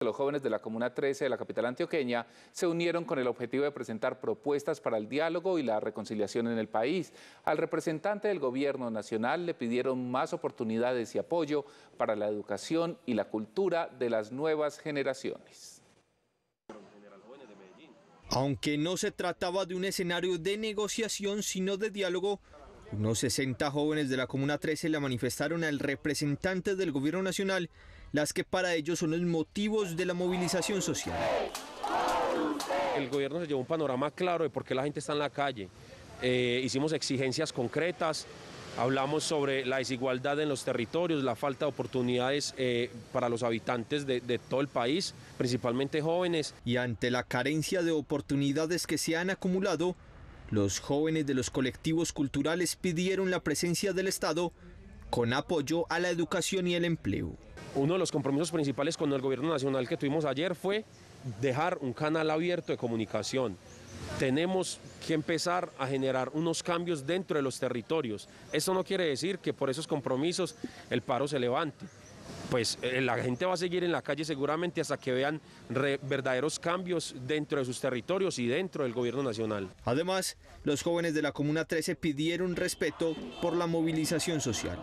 Los jóvenes de la Comuna 13 de la capital antioqueña se unieron con el objetivo de presentar propuestas para el diálogo y la reconciliación en el país. Al representante del gobierno nacional le pidieron más oportunidades y apoyo para la educación y la cultura de las nuevas generaciones. Aunque no se trataba de un escenario de negociación, sino de diálogo, unos 60 jóvenes de la Comuna 13 le manifestaron al representante del gobierno nacional las que para ellos son los motivos de la movilización social. El gobierno se llevó un panorama claro de por qué la gente está en la calle. Eh, hicimos exigencias concretas, hablamos sobre la desigualdad en los territorios, la falta de oportunidades eh, para los habitantes de, de todo el país, principalmente jóvenes. Y ante la carencia de oportunidades que se han acumulado, los jóvenes de los colectivos culturales pidieron la presencia del Estado con apoyo a la educación y el empleo. Uno de los compromisos principales con el gobierno nacional que tuvimos ayer fue dejar un canal abierto de comunicación. Tenemos que empezar a generar unos cambios dentro de los territorios. Eso no quiere decir que por esos compromisos el paro se levante. Pues eh, la gente va a seguir en la calle seguramente hasta que vean verdaderos cambios dentro de sus territorios y dentro del gobierno nacional. Además, los jóvenes de la Comuna 13 pidieron respeto por la movilización social.